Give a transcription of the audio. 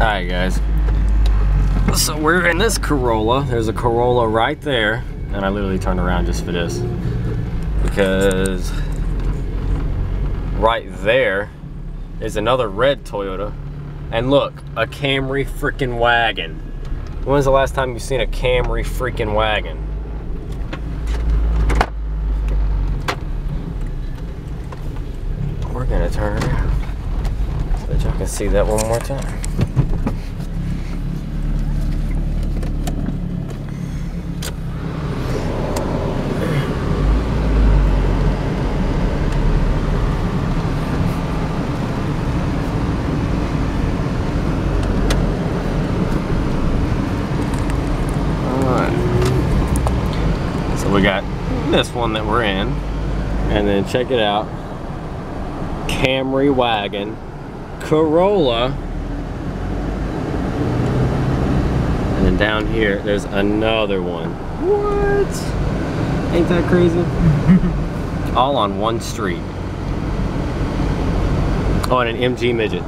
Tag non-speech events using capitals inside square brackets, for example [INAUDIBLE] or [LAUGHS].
Alright guys. So we're in this Corolla. There's a Corolla right there. And I literally turned around just for this. Because right there is another red Toyota. And look, a Camry freaking wagon. When's the last time you've seen a Camry freaking wagon? We're gonna turn around so that y'all can see that one more time. So we got this one that we're in. And then check it out. Camry wagon. Corolla. And then down here, there's another one. What? Ain't that crazy? [LAUGHS] All on one street. Oh, an MG midget.